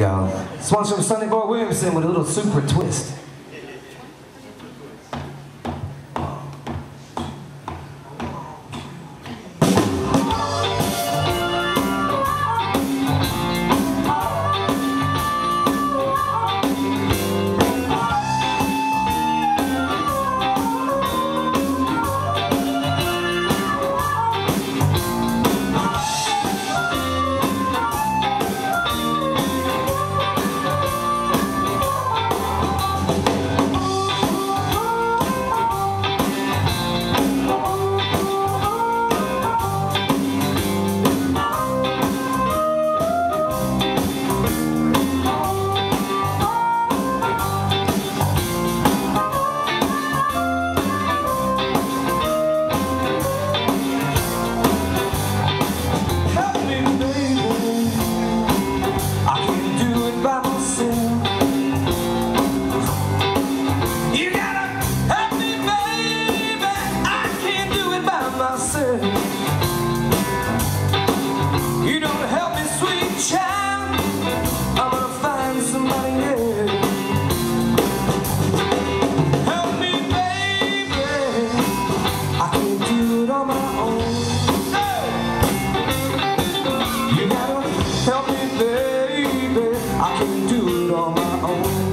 This Sponsored by Sonny Boy Williamson with a little Supra twist. I can do it on my own.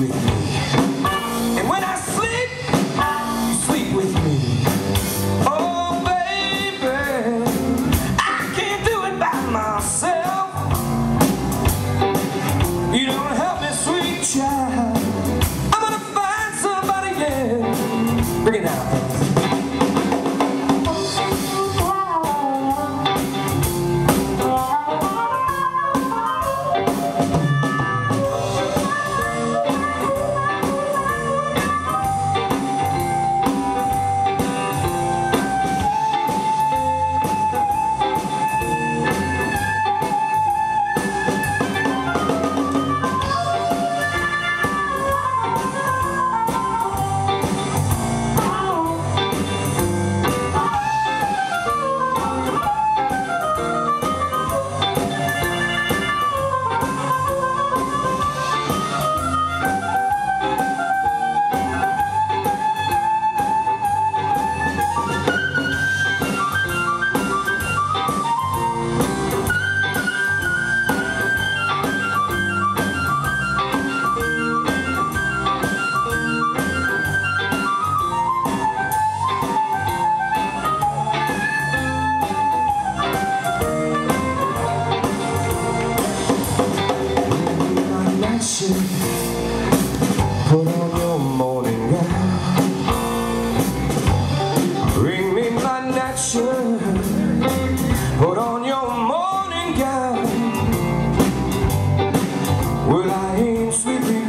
with me. Tá dying sweetly